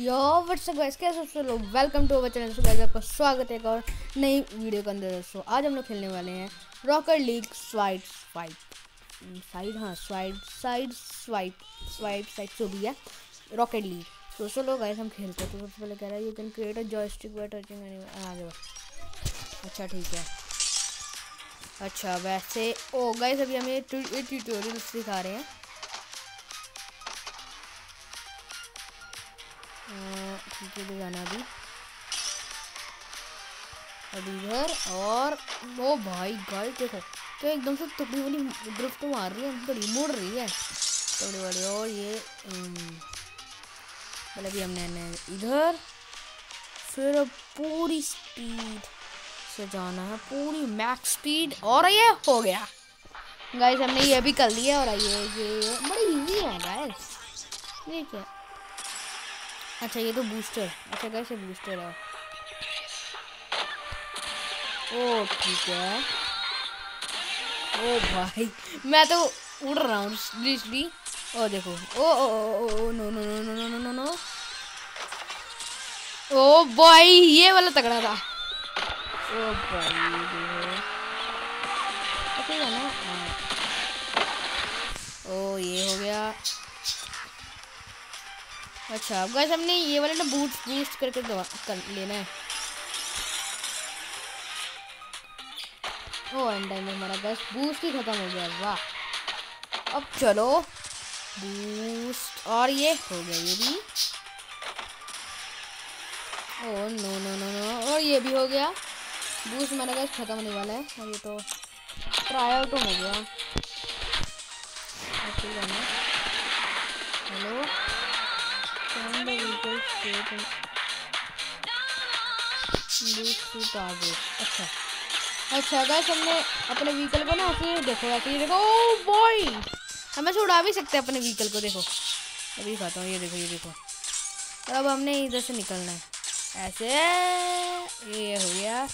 यो WhatsApp guys कैसे हो लोग? Welcome to our channel guys आपका स्वागत है एक और नई वीडियो के अंदर। दोस्तों आज हम लोग खेलने वाले हैं Rocket League swipe swipe side हाँ swipe side swipe swipe side जो भी है रॉकेट लीग तो चलो गाइस हम खेलते हैं। तो सबसे पहले कह रहा है you can create a joystick by touching आ जाओ। अच्छा ठीक है। अच्छा वैसे ओ गाइस अभी हमें ट्यूटोरियल सिखा रहे हैं। ठीक है जाना अभी। अभी इधर और, ओ भाई गाइस देखो तो एकदम से टुकड़ी वाली ड्रिफ्ट मार रही है बड़ी मुड़ रही है टुकड़ी वाली, और ये मतलब भी हमने इधर फिर पूरी स्पीड से जाना है, पूरी मैक्स स्पीड और ये हो गया। गाइस हमने ये भी कर लिया, और ये ये बड़ी इजी है गाइस ठीक है अच्छा ये तो बूस्टर अच्छा कैसे बूस्टर है। ओ, ठीक है। ओ, भाई, मैं तो उड़ रहा हूँ लिस्टली ओ, देखो। ओ ओ ओ ओ no no no no no no no oh, भाई, ये वाला तगड़ा था। ओ, भाई ना अच्छा, हाँ। ओ, ये हो गया। अच्छा अब गैस हमने ये वाला ना बूट बूस्ट करके कर लेना है। ओ एंड टाइम हमारा गैस बूस्ट ही खत्म हो गया, वाह। अब चलो बूस्ट और ये हो गया ये भी। Oh no no no no और ये भी हो गया। बूस्ट हमारा गैस खत्म होने वाला है, और ये तो ट्राई आउट हो गया। हेलो अच्छा अच्छा गैस हमने अपने व्हीकल को ना ऐसे देखो ऐसे देखो। ओ बॉय हमें से उड़ा भी सकते हैं अपने व्हीकल को देखो। अभी खाता हूँ ये देखो ये देखो। और अब हमने इधर से निकलना है। ऐसे ये हो गया।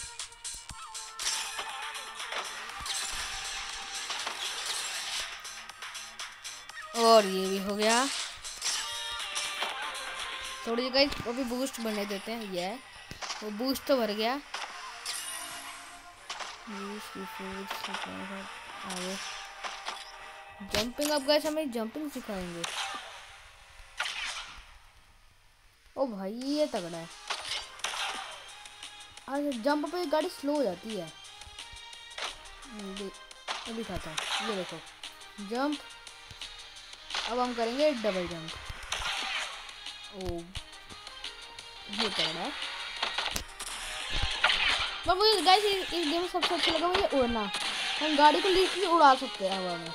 और ये भी हो गया। थोड़ी जगह भी बूस्ट बनने देते हैं, ये वो बूस्ट तो भर गया। जंपिंग अब गए हमें जंपिंग सिखाएँगे। ओ भाई, ये तगड़ा है। अरे जंप पे गाड़ी स्लो हो जाती है। अभी खाता हूँ। ये देखो। जंप अब हम करेंगे डबल जंप ओ ये तगड़ा है पर मुझे गाइस इस गेम में सबसे अच्छा लगा मुझे उड़ना हम गाड़ी को लिटरली उड़ा सकते हैं हवा में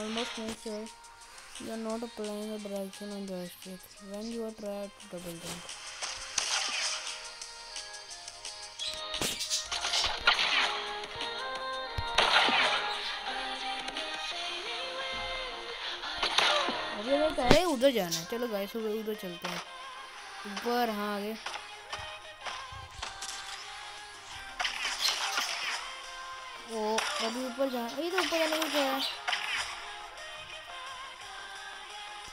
almost make sure you are not applying the direction on joystick when you are trying to double jump उधर जाना है। चलो गाइस उधर उधर चलते हैं। ऊपर हाँ आगे। ओ, अभी ऊपर जाना ये तो ऊपर जाने को है?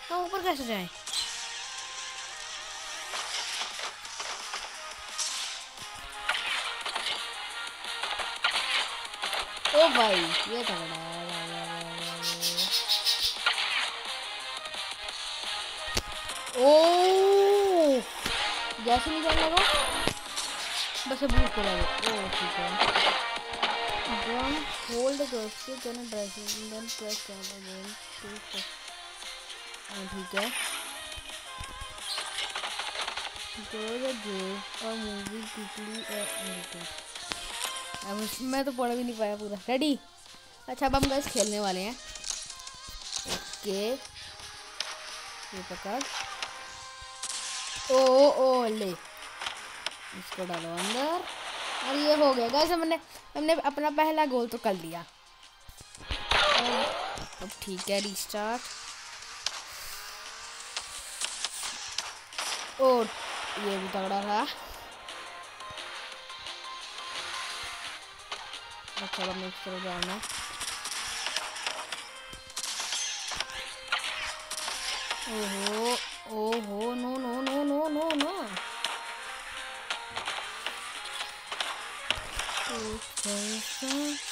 हाँ ऊपर कैसे जाए? ओ भाई, ये तो बड़ा जैसे नहीं जाने लगा बस अब भूख चला ओह, ठीक है। ड्रम होल्ड करके देन प्रेस देन प्रेस कर दो गेम ठीक है और ठीक है। जो ये जो और मूवी टिकली और मूवी अब मैं तो पढ़ भी नहीं पाया पूरा। रेडी अच्छा अब हम गैस खेलने वाले हैं। ओके ये पकड़। ओ ओ ले इसको डालो अंदर। और ये हो गया। गैस हमने हमने अपना पहला गोल तो कर लिया। अब ठीक है रिस्टार्ट और ये भी तगड़ा था अच्छा अब नेक्स्ट तरफ़ जाना। ओहो। Oh, oh, no, no, no, no, no, no.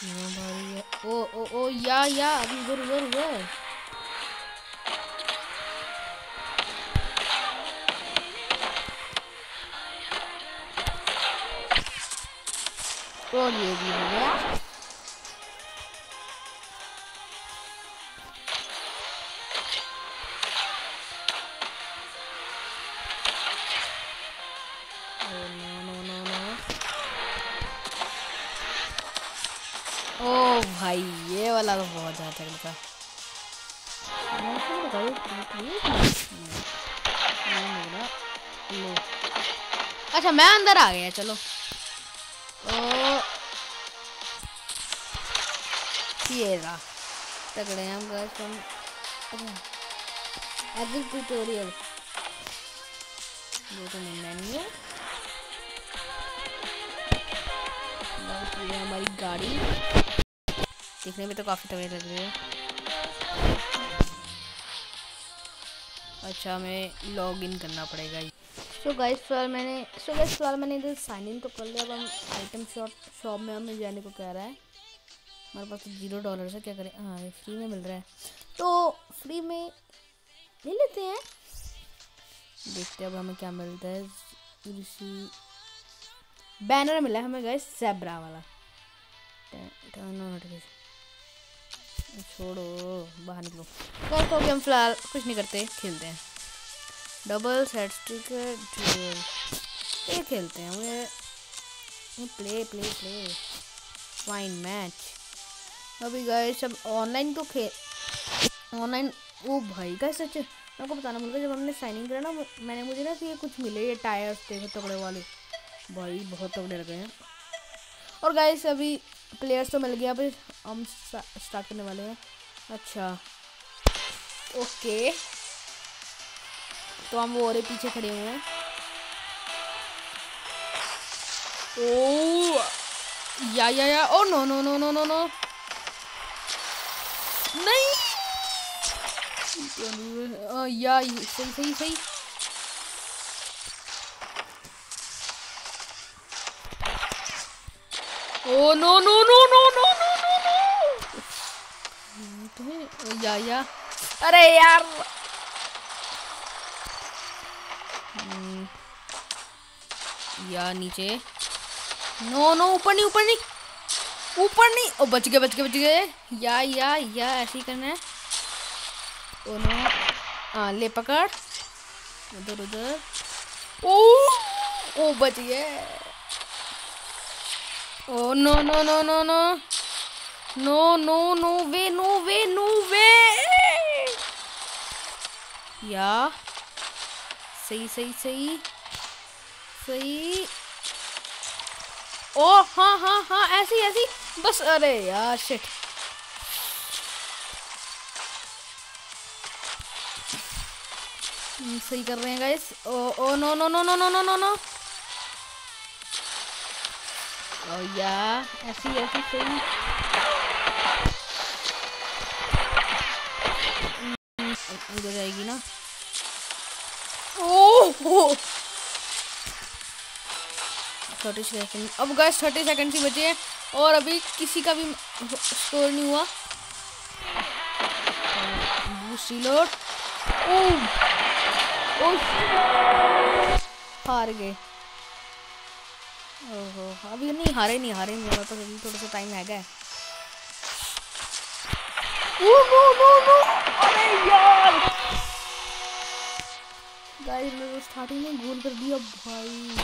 Nobody. Oh, oh, oh, yeah, yeah. Abhi gur, gur, gur. और ये भी हो गया तरीका अच्छा मैं अंदर आ गया चलो। ओ। ये रहा। तगड़े हम गए एग्जिट ट्यूटोरियल वो तो मेन्यू हमारी गाड़ी। देखने में तो काफ़ी तगड़ी लग रही है। अच्छा हमें लॉग इन करना पड़ेगा। सो गाइस फ़िलहाल मैंने सो गाइस फ़िलहाल मैंने इधर साइन इन तो कर लिया, अब हम आइटम शॉप शॉप में हमें जाने को कह रहा है। हमारे पास तो ज़ीरो डॉलर है, क्या करें? हाँ फ्री में मिल रहा है। तो फ्री में ले लेते हैं। देखते हैं अब हमें क्या मिलता है। बैनर मिला है हमें गए सेब्रा वाला। छोड़ो, बाहर निकलो। तो तो अभी हम फ़िलहाल कुछ नहीं करते, खेलते हैं। डबल सेट स्टिकर ये खेलते हैं मुझे play play play find match अभी गए सब ऑनलाइन तो खेल ऑनलाइन ओ भाई का सच, मेरे को बताना भूल जब हमने साइनिंग करा ना, मैंने मुझे ना कि ये कुछ मिले, ये टायर्स थे टुकड़े वाले। भाई, बहुत तगड़े लगे हैं। और गाइस अभी प्लेयर्स तो मिल गया अभी हम स्टार्ट करने वाले हैं। अच्छा। ओके तो हम वो और पीछे खड़े हुए हैं। ओ yeah yeah yeah oh no no no no no no नहीं! या सही सही सही। Oh no no no no no no no. No या या अरे यार। hmm. या नीचे। नो नो ऊपर नहीं ऊपर नहीं। ऊपर नहीं। ओ बच गए बच गए बच गए। या या या ऐसे ही करना है। ओ नो हाँ ले पकड़। उधर उधर। ओ ओ बच गए। Oh no no no no no. No no no way no way no way. या सही सही सही सही ओ हाँ हाँ हाँ ऐसी ऐसी बस अरे यार शिट सही कर रहे हैं guys oh oh no no no no no no no Oh yeah, ऐसी ऐसी सही उधर जाएगी ना ओह थर्टी सेकेंड अब गैस थर्टी सेकेंड ही बचे हैं और अभी किसी का भी स्कोर नहीं हुआ। लोड हार गए। ओहो अभी नहीं हारे नहीं हारे नहीं पास अभी थोड़ा सा टाइम है यार। गाइस मैं तो स्टार्टिंग में गोल कर दिया भाई।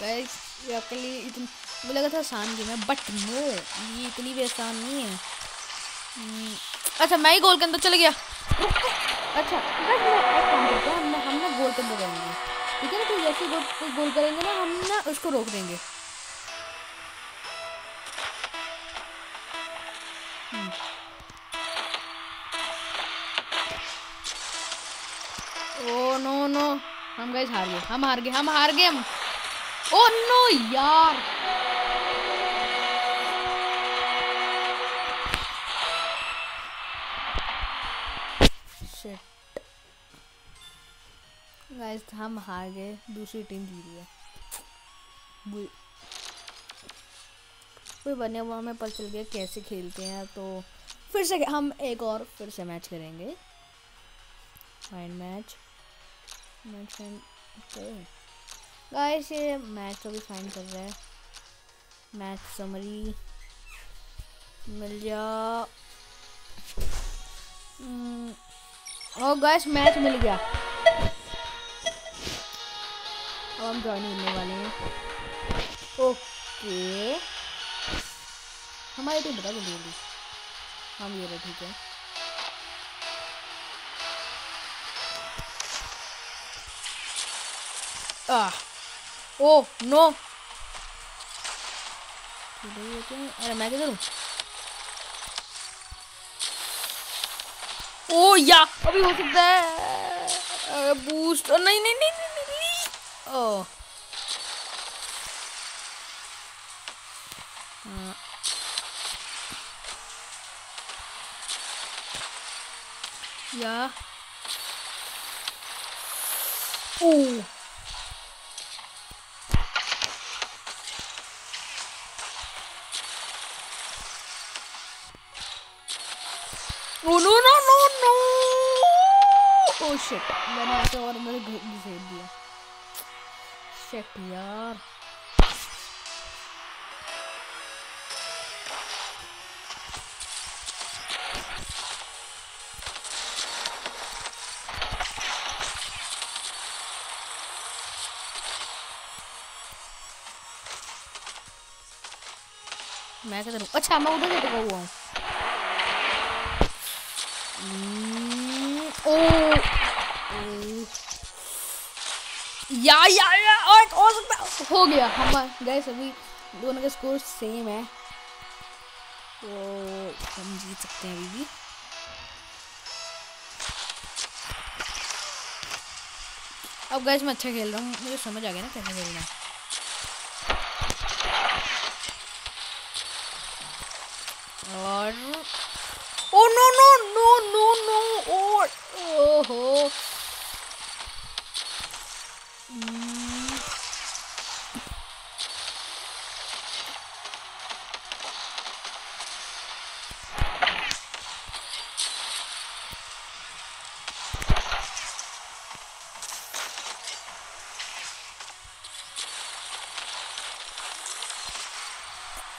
गाइस ये आपके लिए इतनी मुझे लगा था आसान गेम है बट नो ये इतनी भी आसान नहीं है। हम्म, अच्छा मैं ही गोल के अंदर चले गया। अच्छा हम ना गोल के अंदर जाएँगे ठीक है ना? तो जैसे गोल कुछ गोल करेंगे ना, हम ना उसको रोक देंगे। Oh, no no. हम गए हार गए। हम हार गए, हम हार गए, हम ओ, नो, यार। गाइस हम हार गए, दूसरी टीम जीत गया कोई बने हुआ हमें पता चल गया कैसे खेलते हैं तो फिर से हम एक और फिर से मैच करेंगे। फाइन मैच मैच गाइस ये मैच तो भी फाइन कर रहा है। मैच समरी मिल और गाइस मैच मिल गया। अब हम ज्वाइन होने वाले हैं। ओके। हमारी टीम बता जल्दी जल्दी। हम ये रहे, ठीक है। आ ओ, नो। अरे, मैं किधर हूँ ओ, या, अभी हो सकता है बूस्ट। नहीं नहीं नहीं नहीं, नहीं, नहीं। ओ हाँ। या ओ Oh no no no no! Oh shit! मैंने ऐसे और मेरे घर घुसेड़ shit यार। मैं किधर हूँ अच्छा मैं उधर लेटे हुआ हूँ ओ ओ। या या या। और हो सकता हो। गया, हम गए अभी दोनों के स्कोर सेम है। तो हम जीत सकते हैं अभी भी। अब गैस मैं अच्छा खेल रहा हूँ। मुझे समझ आ गया ना कैसे खेलना है और ओ no no no no no और ओहो हम्म,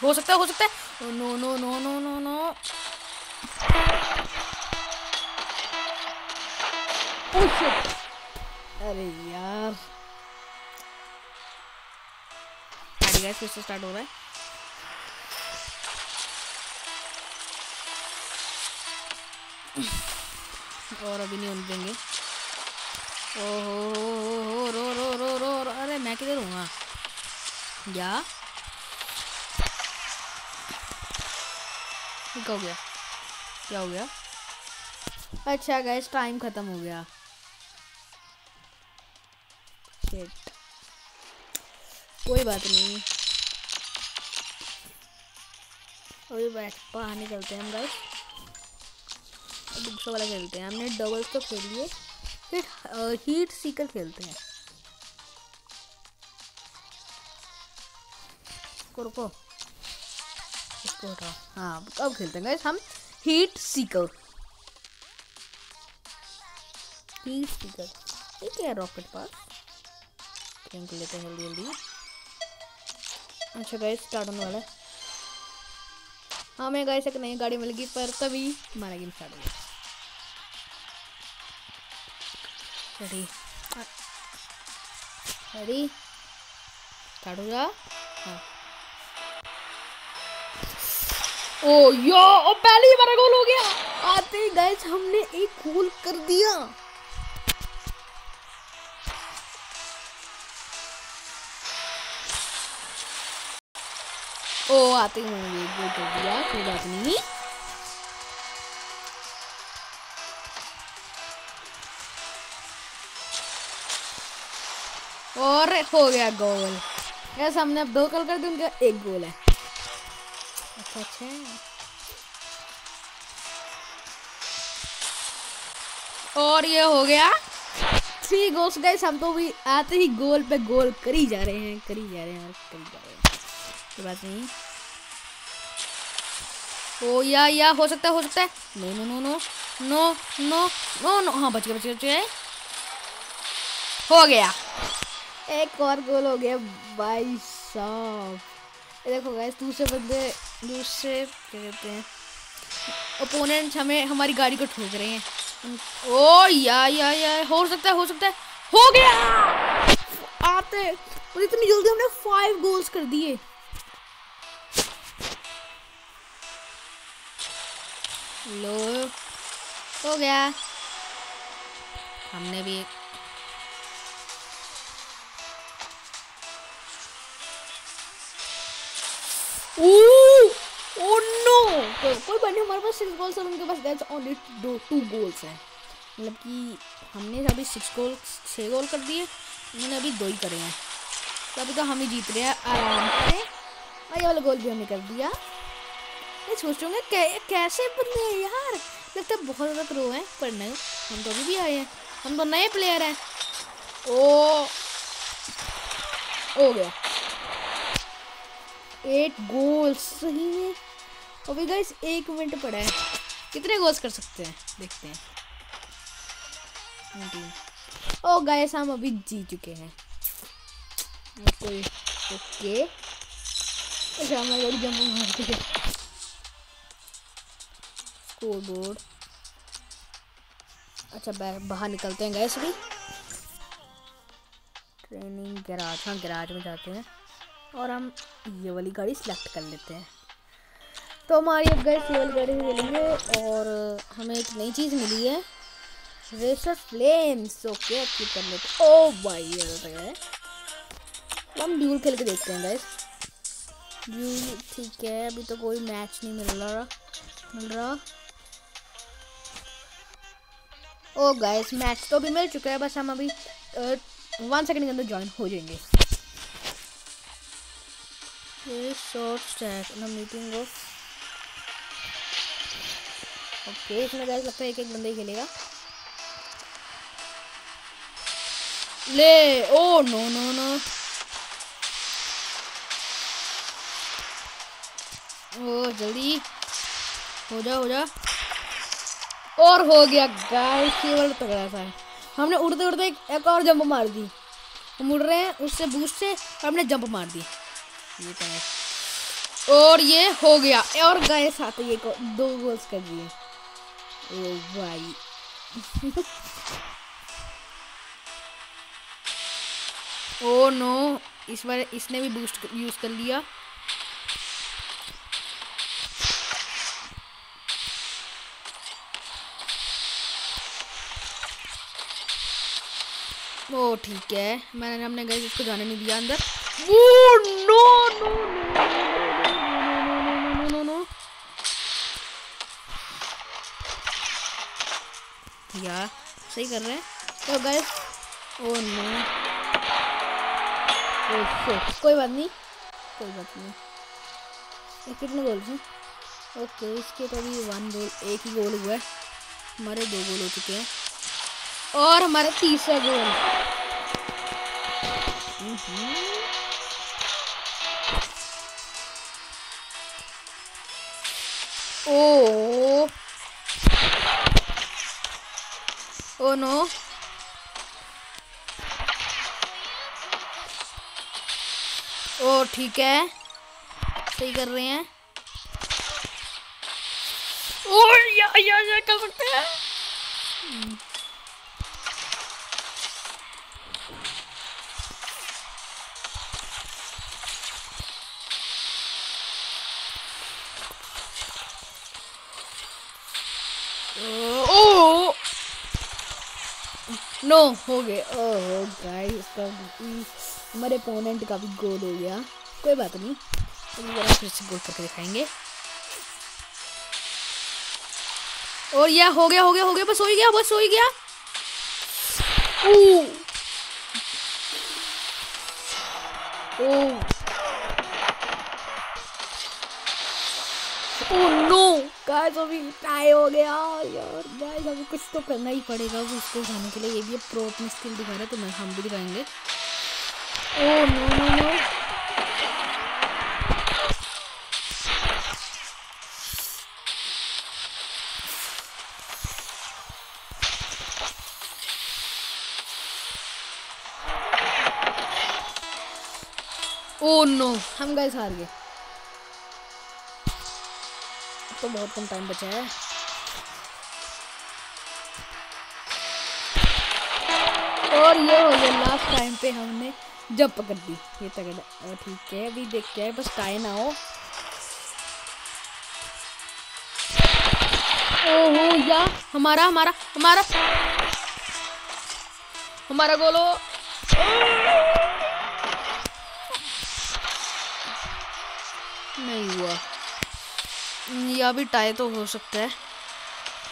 हो सकता है हो सकता है। No no no no no no. अरे यार। गाइस फिर से स्टार्ट हो रहा है। और अभी नहीं होने देंगे। ओहो रो रो रो रो रो। अरे मैं किधर हूँ? हाँ। क्या हो गया। क्या हो गया? अच्छा गैस टाइम ख़त्म हो गया. कोई बात नहीं। अभी बैठ, बाहर निकलते हैं हम गाइस दूसरा वाला खेलते हैं। हमने डबल्स तो खेल लिए। फिर हीट सीकर खेलते हैं। रुको। इसको हटाओ हाँ अब खेलते हैं हम? हीट सीकर हीट सीकर ये क्या है रॉकेट पास फेंक लेते हैं जल्दी जल्दी अच्छा गाइस स्टार्ट होने वाला है। हमें गाइस एक नई गाड़ी मिल गई पर तभी हमारा गेम स्टार्ट हो गया रेडी रेडी स्टार्ट हो जा हाँ। ओ यो ओ पहले ही हमारा गोल हो गया। आते ही गाइस हमने एक गोल कर दिया। ओ आते ही मैंने एक गोल कर दिया कोई बात नहीं। और हो गया गोल। यस हमने अब दो गोल कर दिए उनका एक गोल है। अच्छा अच्छा। और ये हो गया। थ्री गोल्स गाइस हम तो भी आते ही गोल पे गोल कर ही जा रहे हैं, कर ही जा रहे हैं कर ही जा रहे हैं। कोई बात नहीं। ओ, या या, हो सकता है, हो सकता है। No no no no no no no no हाँ बच गया बच गया बच गया। हो गया। एक और गोल हो गया, भाई साहब। देखो गाइस दूसरे बंदे, दूसरे, क्या कहते हैं ओपोनेंट हमें हमारी गाड़ी को ठोक रहे हैं। ओ, या या या, हो सकता है, हो सकता है, हो गया! आते, और इतनी जल्दी हमने फाइव गोल्स कर दिए। लो, हो गया। हमने भी ओह नो बात हमारे पास सिक्स गोल्स और उनके पास गैस ओनली दो टू गोल्स हैं। मतलब कि हमने अभी सिक्स गोल छः गोल कर दिए उन्होंने अभी दो ही करे हैं। तो अभी तो हम ही जीत रहे हैं आराम से। और ये वाला गोल भी हमने कर दिया। मैं सोच रहा कै, कैसे बंदे हैं यार? लगता है बहुत ज़्यादा प्रो हैं पर नहीं हम तो अभी भी आए हैं। हम तो नए प्लेयर हैं। ओ हो गया। एट गोल्स सही में अभी गाइस एक मिनट पड़ा है। कितने गोल्स कर सकते हैं? देखते हैं। ओ गाइस हम अभी जीत चुके हैं। ओके अच्छा मैं गाड़ी जंप मारते हैं। स्कोर बोर्ड अच्छा बाहर निकलते हैं गैस अभी। ट्रेनिंग गैराज हाँ गैराज में जाते हैं। और हम ये वाली गाड़ी सिलेक्ट कर लेते हैं। तो हमारी अब ये वाली गाड़ी खेलेंगे और हमें एक नई चीज़ मिली है। रेसर फ्लेम्स ओके अच्छी कर लेते ओ भाई ये तो है। हम ड्यूल खेल के देखते हैं गैस ड्यूल ठीक है, अभी तो कोई मैच नहीं मिल रहा। मिल रहा। ओ गैस मैच तो भी मिल चुका है, बस हम अभी वन सेकंड के अंदर ज्वाइन हो जाएँगे। ना मीटिंग ऑफ़ ओके इसमें लगता है एक एक बंदा ही खेलेगा। ले, ओ जल्दी। हो जा हो जा। और हो गया गाइस केवल तगड़ा था हमने उड़ते उड़ते एक और जंप मार दी। हम उड़ रहे हैं, उससे बूस्ट से हमने जंप मार दी। ये तो और ये हो गया। और गए साथ ये को दो गोल्स कर दिए। ओ भाई। ओ नो, इस बार इसने भी बूस्ट यूज़ कर लिया। ओ ठीक है। मैंने हमने गए इसको जाने नहीं दिया अंदर। सही कर रहे हैं तो गए ओ नो कोई बात नहीं कोई बात नहीं कितने गोल हैं ओके इसके तो अभी वन गोल एक ही गोल हुआ है हमारे दो गोल हो चुके हैं और हमारा तीसरा गोल ओ Oh no. ओ ठीक है. सही कर रहे हैं. ओ या या या कर सकते हैं. ओ! नो, हो गए। ओह गाइस इसका हमारे अपोनेंट का भी गोल हो गया। कोई बात नहीं। जरा फिर से गोल करके दिखाएँगे। और यह हो गया हो गया हो गया, बस हो गया, बस हो गया। ओ! ओ! गाइस अभी टाई हो गया यार। गाइस अभी कुछ तो करना ही पड़ेगा उसको उठाने के लिए। ये भी प्रो अपनी स्किल दिखा रहे तो मैं हम भी दिखाएँगे। Oh no no no oh no हम गए हार गए। तो बहुत कम टाइम बचा है। और ये हो गया लास्ट टाइम पे हमने जब पकड़ दी ये तगड़ा ठीक है, अभी देखते हैं, बस टाई ना हो ओहो, या, हमारा हमारा हमारा। हमारा गोलो नहीं हुआ। या भी टाई तो हो सकता है।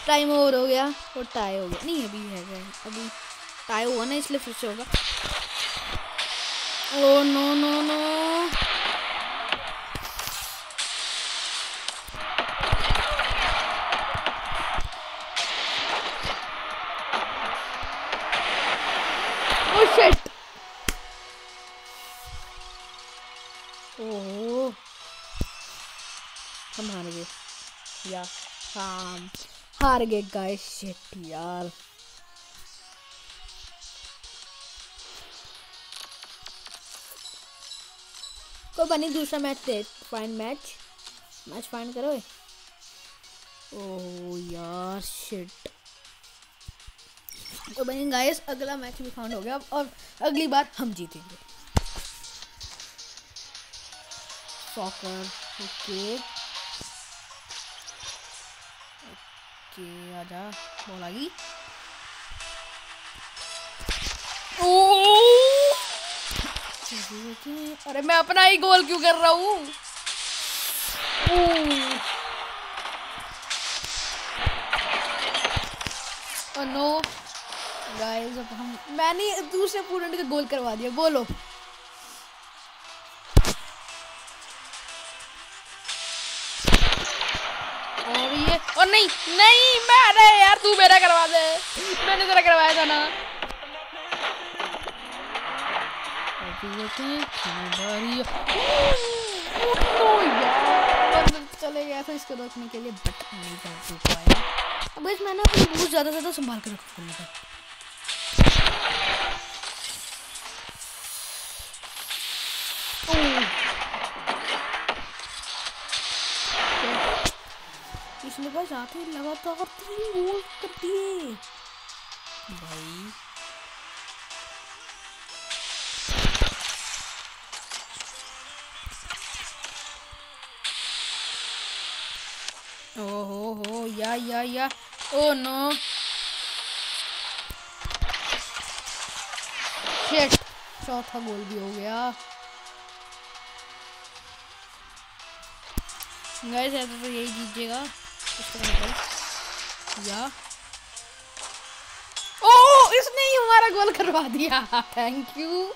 टाइम ओवर हो गया और टाई हो गया। नहीं, अभी है अभी टाई हुआ ना, इसलिए फिर से होगा। Oh, no no no. Oh हम हार गए। या, हम हार गए गाइस शिट यार। तो बनी दूसरा मैच दे फाइन मैच मैच फाइन करो ओह, यार शिट तो बनी गाइस अगला मैच भी फाउंड हो गया और अगली बार हम जीतेंगे। सॉकर ओके ओके, आजा, बॉल आ गई। अरे, मैं अपना ही गोल क्यों कर रहा हूँ? नो गाइस अब हम मैंने दूसरे पूरेंट का गोल करवा दिया, बोलो। और नहीं नहीं मैं यार, तू मेरा करवा दे। मैंने तेरा करवाया था ना। चले गया था इसको रोकने के लिए बट नहीं कर पाया। अब मैंने अपनी बहुत ज़्यादा ज़्यादा संभाल कर रखा बस आके लगातार तीन गोल कर दिए भाई। ओहो हो, या yeah yeah. Oh, no. Shit चौथा गोल भी हो गया। गाइस ऐसा तो यही जीतेगा। या। ओ इसने ही हमारा गोल करवा दिया। थैंक यू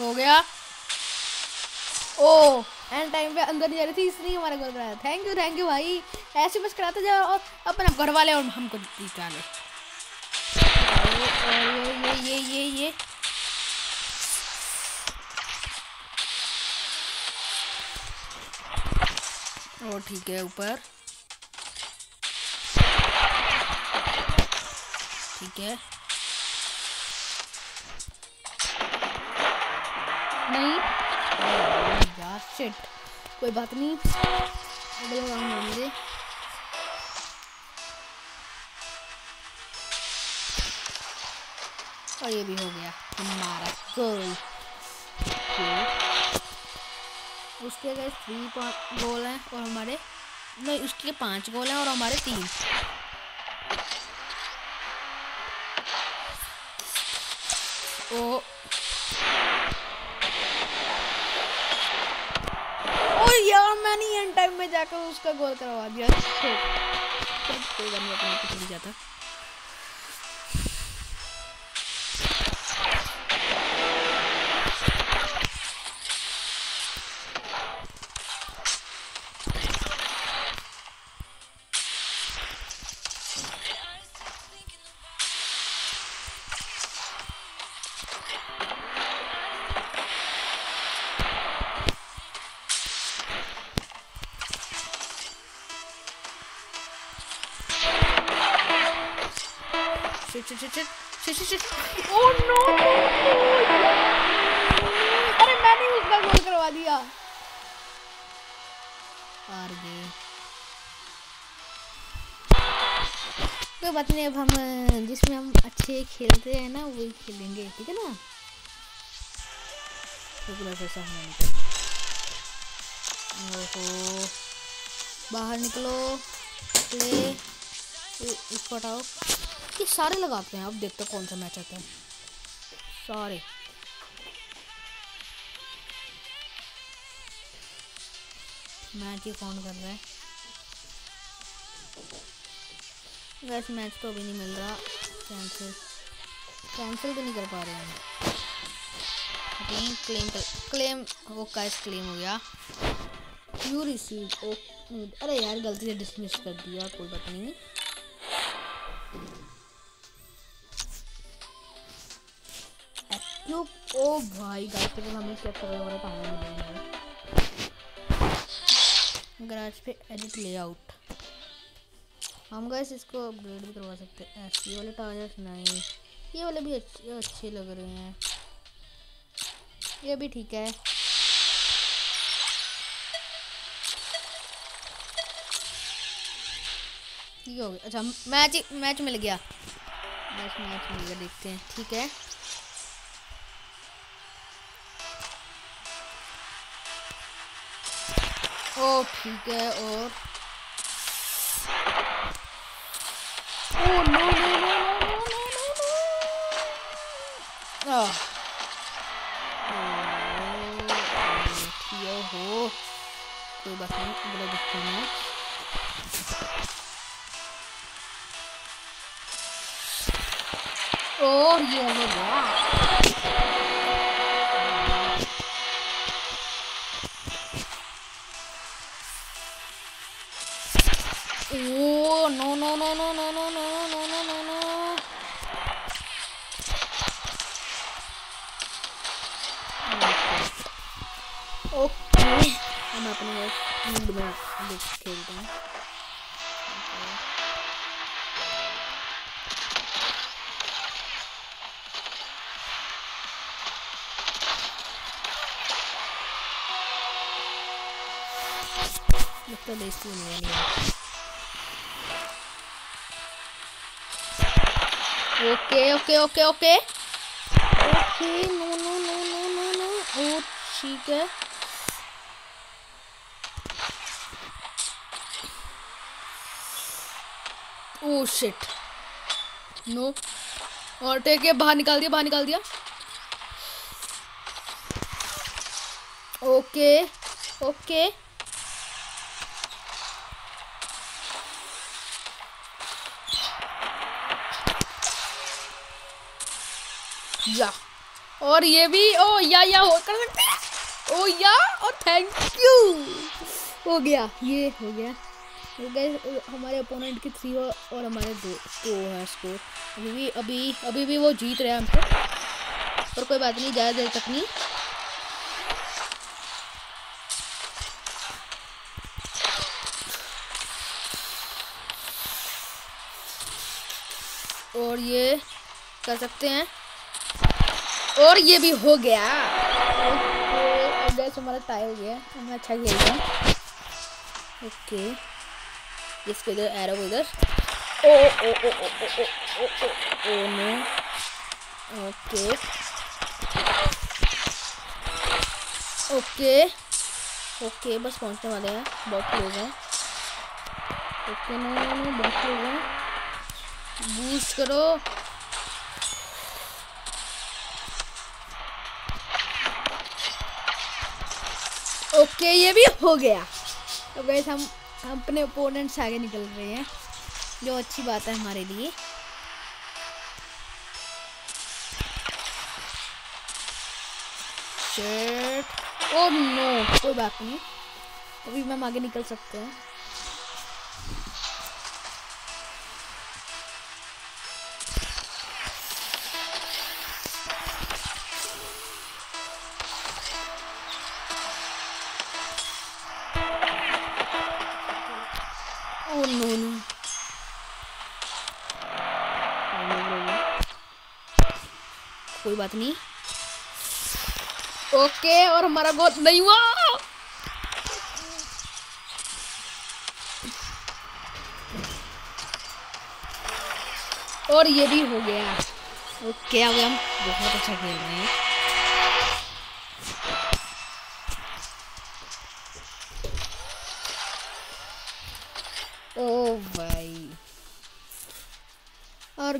हो गया। ओ एंड टाइम पे अंदर नहीं जा रही थी इसलिए हमारा गोल कराया थैंक यू थैंक यू भाई। ऐसे बस कराते जाओ और अपने घर वाले और हमको निकाले। ये ये ये ये। ओ ठीक है ऊपर। ठीक है। नहीं। यार शिट कोई बात नहीं। अगले राउंड होंगे और ये भी हो गया हमारा गोल। उसके गए थ्री गोल हैं और हमारे, नहीं, उसके पाँच गोल हैं और हमारे तीन। ओ। ओ यार, मैंने एंड टाइम में जाकर उसका गोल करवा दिया। तो कोई बात नहीं, अपने जाता। Shit shit shit shit shit shit oh no अरे मैंने उसका गोल करवा दिया हार गए कोई बात नहीं अब हम जिसमें हम अच्छे खेलते हैं ना वही खेलेंगे ठीक है ना तो पूरा पैसा हमें निकल ओहो बाहर निकलो प्ले इसको हटाओ ये सारे लगाते हैं, अब देखते कौन सा मैच आता है। सारे। मैच ही कौन कर रहा है। वैसे मैच तो अभी नहीं मिल रहा। कैंसिल कैंसिल तो नहीं कर पा रहे हैं। क्लेम क्लेम क्लेम वो कैश क्लेम हो गया। यू रिसीव ओ अरे यार, गलती से डिसमिस कर दिया, कोई बात नहीं। क्यों? ओ भाई, गाइस तो हमें चेक कर रहे मिलेंगे गराज पे एडिट लेआउट हम गैस इसको अपग्रेड भी करवा सकते हैं। ऐसे वाले टायर्स नहीं। ये वाले भी अच्छे अच्छे लग रहे हैं। ये भी ठीक है। ठीक हो गया। अच्छा मैच मैच मिल गया। मैच मिल गया, देखते हैं। ठीक है। Hop geh up. Oh no no no no no no no. Oh. Und hier hoch. So, was hinten wieder gekümmert. Oh, hier, yeah, wow. no, no, no, no, no, no, no, no, no, no. Okay. I'm opening it. I'm gonna get. Look at this one anyway. Okay okay okay okay. Okay, no no no no no no. Oh, ठीक है। Oh shit no और टेक के बाहर निकाल दिया, बाहर निकाल दिया। Okay okay. या। और ये भी ओ या या हो कर सकते हैं? ओ या और थैंक यू हो गया ये हो गया। तो हमारे अपोनेंट की थ्री और, और हमारे दो दो है स्कोर अभी भी अभी अभी भी वो जीत रहे हैं हमसे। पर कोई बात नहीं ज़्यादा देर तक नहीं। और ये कर सकते हैं। और ये भी हो गया हमारा टाई हो गया हमें अच्छा खेल रहे ओके इसको इधर एरो को इधर oh oh oh oh oh oh oh oh oh no okay okay okay बस पहुँचने वाले हैं बहुत क्लोज हैं ओके नो बहुत क्लोज हैं बूस्ट करो ओके, ये भी हो गया। तो गैस हम अपने अपने ओपोनेंट्स आगे निकल रहे हैं, जो अच्छी बात है हमारे लिए। ओ नो कोई बात नहीं। अभी मैम आगे निकल सकते हैं। कोई बात नहीं। ओके, और हमारा गोल नहीं हुआ। और ये भी हो गया। ओके, अब हम बहुत अच्छा खेल रहे हैं।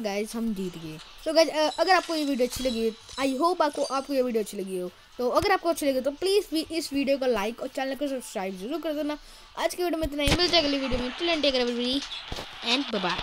गाइज़ हम जीत गए। तो गाइज़ अगर आपको ये वीडियो अच्छी लगी आई होप आपको आपको ये वीडियो अच्छी लगी हो। तो अगर आपको अच्छी लगी तो प्लीज़ भी इस वीडियो को लाइक और चैनल को सब्सक्राइब ज़रूर कर देना। आज की वीडियो में इतना ही, मिलते अगली वीडियो में। And and bye